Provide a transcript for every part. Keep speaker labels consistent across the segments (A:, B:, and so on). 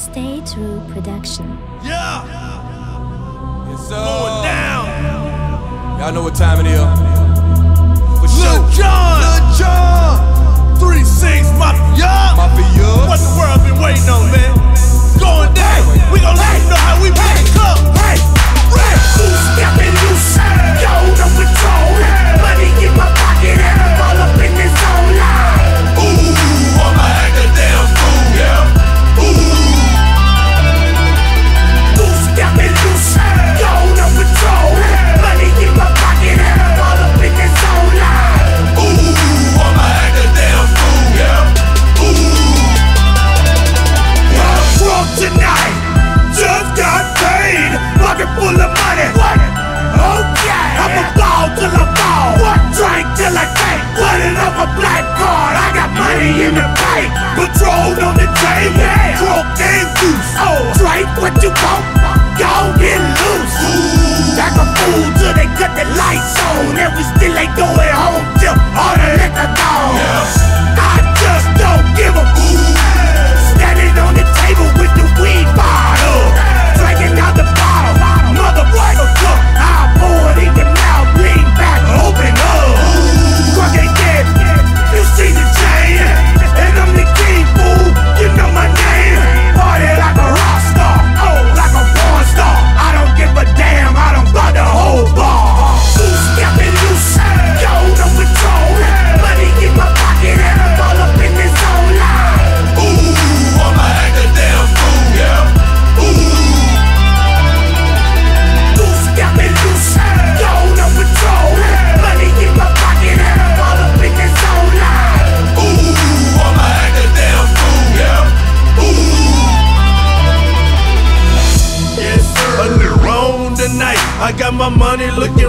A: Stay True production.
B: Yeah!
C: It's going
B: down!
C: Y'all know what time it is. For
B: Lil sure. Jon! Lil
C: Jon!
B: Three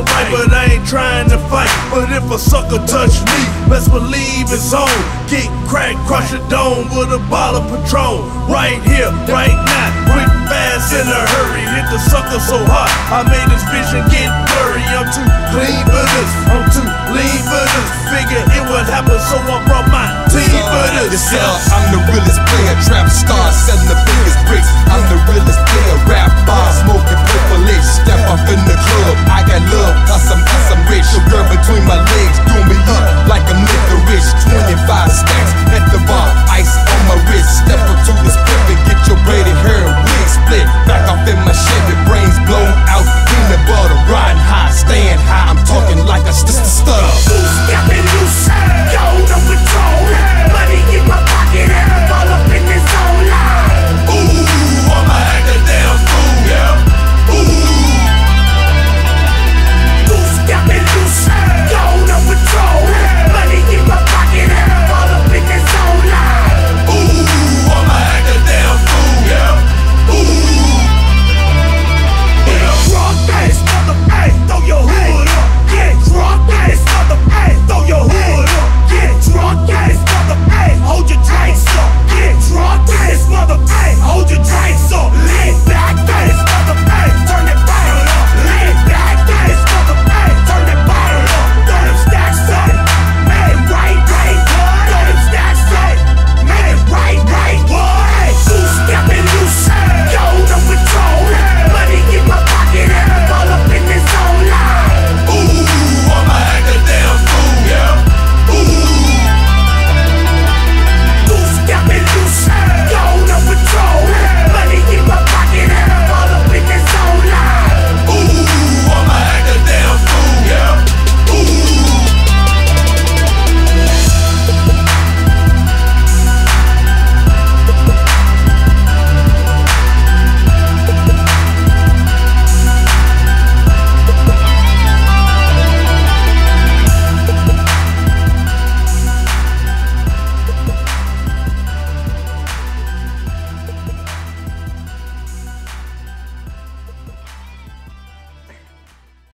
B: it right, but I ain't trying to fight. But if a sucker touch me, best believe it's on. Get cracked, crush your dome with a bottle of Patron. Right here, right now, quick, fast, in a hurry. Hit the sucker so hard, I made this vision get blurry. I'm too clean for this, I'm too lean for this. Figure it would happen, so I brought my team for this. This
C: I'm the realest player, trap star.